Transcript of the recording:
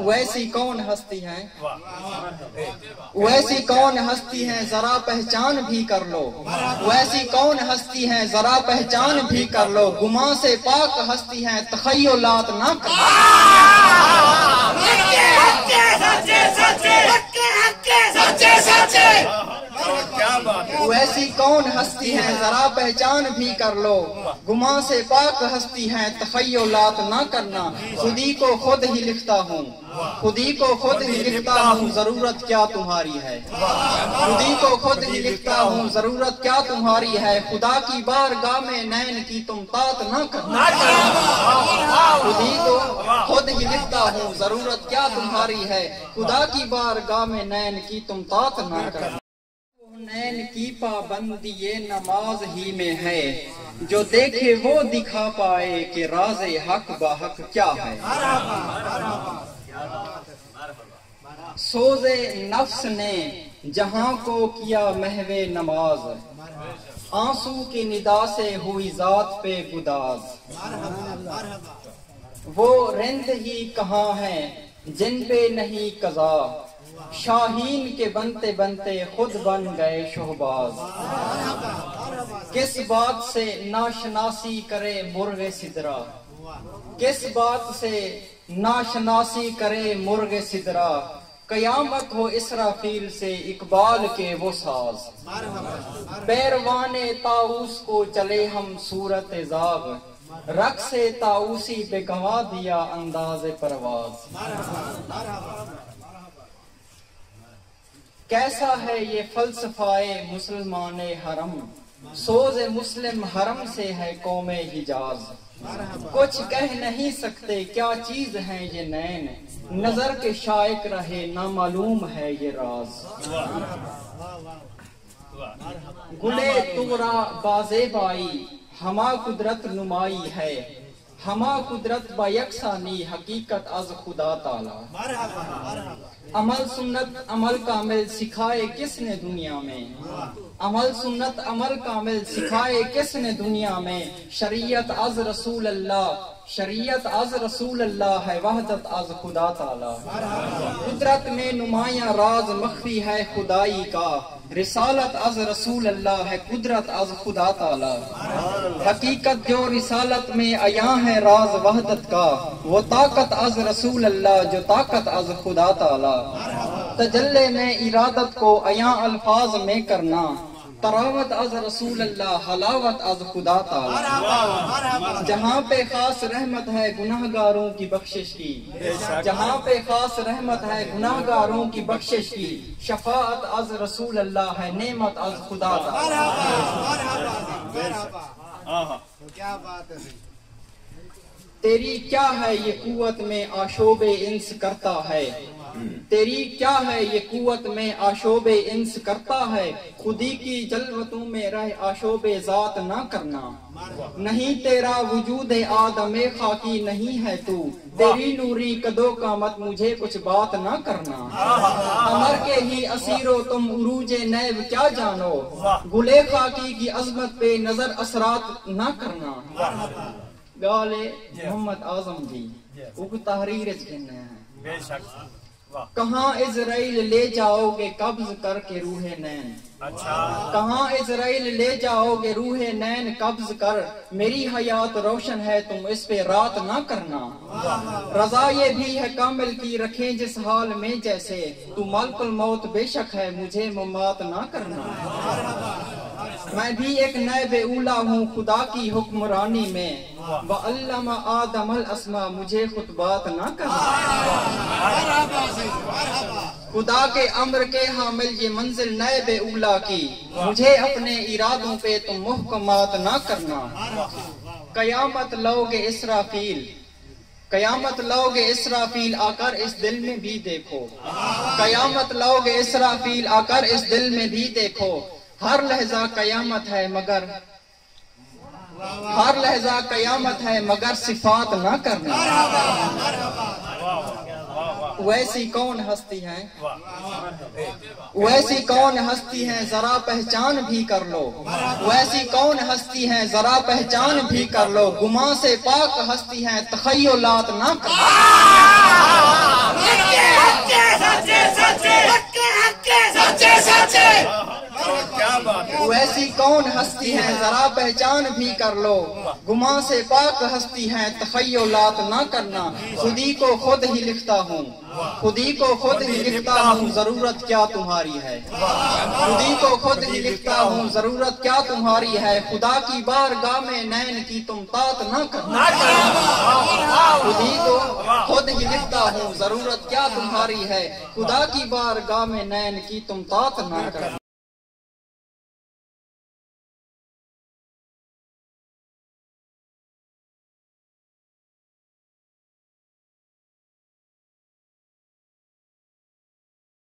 वैसी कौन हस्ती है? वैसी कौन हस्ती है जरा पहचान भी कर लो। वैसी कौन हस्ती है जरा पहचान भी कर लो। गुमा से पाक हस्ती है तखयलात ना कर। क्या बात है वैसी कौन हस्ती है? जरा पहचान भी कर लो। गुमा से पाक हस्ती है तखयलात ना करना। खुदी को खुद ही लिखता हूँ। खुदी को खुद ही लिखता हूँ ज़रूरत क्या तुम्हारी है? खुदी को खुद ही लिखता हूँ ज़रूरत क्या तुम्हारी है? खुदा की बारगाह में नैन की तुम तात ना करना। खुदी को खुद ही लिखता हूँ ज़रूरत क्या तुम्हारी है? खुदा की बारगाह में नैन की तुम तात ना करना। नैन की पाबंदी ये नमाज़ ही में है। जो देखे वो दिखा पाए कि राज हक बाहक क्या है। सोजे नफ्स ने जहाँ को किया महवे नमाज़। आँसू की निदा से हुई जात पे गुदाज। वो रिंद ही कहाँ है, जिन पे नहीं कजा। शाहीन के बनते बनते खुद बन गए शोहबाज। किस बात से नाशनासी करे मुर्गे सिदरा? किस बात से नाशनासी करे मुर्गे सिदरा? कयामत हो इसराफील से इकबाल के वो साज। पैरवाने ताऊस को चले हम सूरत जाग। रख से ताऊसी पे गवा दिया अंदाज परवाज। कैसा है ये फलसफाए मुसलमान हरम? सोज मुस्लिम हरम से है कौम हिजाज। कुछ कह नहीं सकते क्या चीज़ है ये नैन? नज़र के शायक रहे ना मालूम है ये राज। गुले तुरा बाजे बाई हमा कुदरत नुमाई है। हमा कुदरत बयकसानी हकीकत अज खुदा ताला अमल सुन्नत अमल कामिल सिखाए किसने दुनिया में अमल सुन्नत अमल कामिल सिखाए किसने दुनिया में शरीयत अज रसूल अल्लाह शरीयत अज रसूल अल्लाह है वहदत अज खुदा ताला कुदरत में नुमाया राज मख्फी है खुदाई का रिसालत अज रसूल अल्लाह है, कुदरत अज खुदा ताला। हकीकत जो रिसालत में अया है, राज वहदत का, वो ताकत अज रसूल अल्लाह जो ताकत अज खुदा ताला। तजल्ले में इरादत को अया अल्फाज में करना तरावत अज रसूल अल्लाह हलावत अज खुदा जहाँ पे खास रहमत है गुनाहगारों की बख्शिश की। जहाँ पे खास रहमत है गुनाहगारों की बख्शिश की। शफात अज रसूल अल्लाह है, नेमत अज खुदा ताला। तेरी क्या है ये कुवत में आशोबे इंस करता है? तेरी क्या है ये कुत में आशोबे इंस करता है? खुदी की जलवतों में रह आशोबे जात ना करना। नहीं तेरा वजूद आदम खाकी नहीं है तू। तेरी नूरी कदो का मत मुझे कुछ बात ना करना। अमर के ही असीरो तुम उरूज नैब क्या जानो? गुले खाकी की अजमत पे नज़र असरात ना करना। गाले मोहम्मद आज़म जी, उग तहरीर हैं। बेशक। कहाँ इजराइल ले जाओगे कब्ज करके रूहे नैन? अच्छा। कहाँ इजराइल ले जाओगे रूहे नैन कब्ज कर? मेरी हयात रोशन है तुम इस पे रात ना करना। रजा ये भी है कामिल की रखे जिस हाल में जैसे। तू मलकुल मौत बेशक है मुझे ममात ना करना। मैं भी एक नए उला हूँ खुदा की हुक्मरानी में। व अल्लामा आदम अल मुझे खुद बात ना करना खुदा के अम्र के हामिल ये मंजिल नए बेउला की। मुझे अपने इरादों पे तुम मुहकमात ना करना। कयामत लोगे इसराफील। कयामत लोगे इसराफील, आकर इस दिल में भी देखो। कयामत लोगे इसराफील, आकर इस दिल में भी देखो। हर लहजा कयामत है, मगर हर लहजा कयामत है मगर सिफात ना करना वैसी कौन हस्ती है? वैसी कौन हस्ती है जरा पहचान भी कर लो। वैसी कौन हस्ती है जरा पहचान भी कर लो। गुमा से पाक हस्ती है तखयलात ना कर वैसी कौन हस्ती है? जरा पहचान भी कर लो। गुमा से पाक हस्ती है तखयलात ना करना। खुदी को खुद ही लिखता हूँ। खुदी को खुद ही लिखता हूँ ज़रूरत क्या तुम्हारी है? खुदी को खुद ही लिखता हूँ ज़रूरत क्या तुम्हारी है? खुदा की बारगाह में नैन की तुम तात ना करना। खुदी को खुद ही लिखता हूँ ज़रूरत क्या तुम्हारी है? खुदा की बारगाह में नैन की तुम तात ना करना।